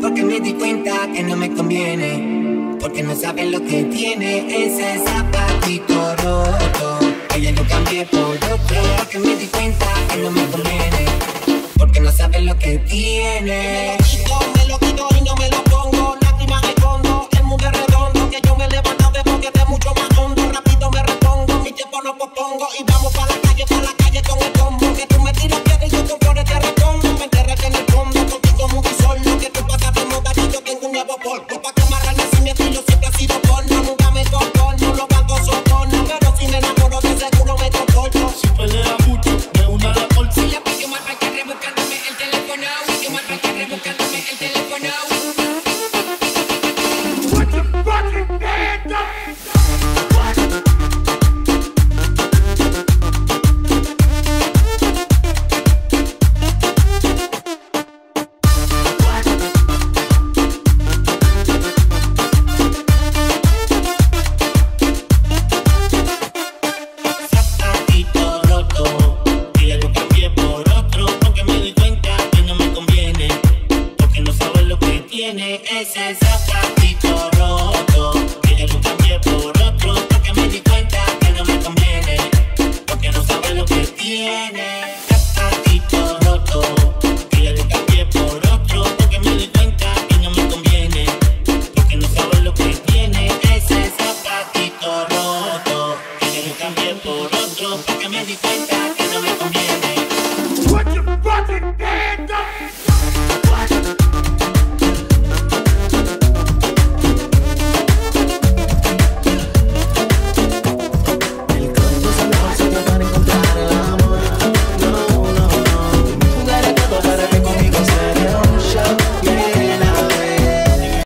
porque me di cuenta que no me conviene, porque no saben lo que tiene ese zapatito roto, que ya yo otro, porque me di cuenta que no me conviene, porque no saben lo que tiene. Zacatito roto, que llegue un cambio por otro, porque me di cuenta que no me conviene, porque no sabe lo que tiene, zapatito roto, que ya le cambie por otro, porque me di cuenta que no me conviene, porque no sabe lo que tiene, ese zapatito roto, que le cambien por otro, porque me di cuenta que no me conviene.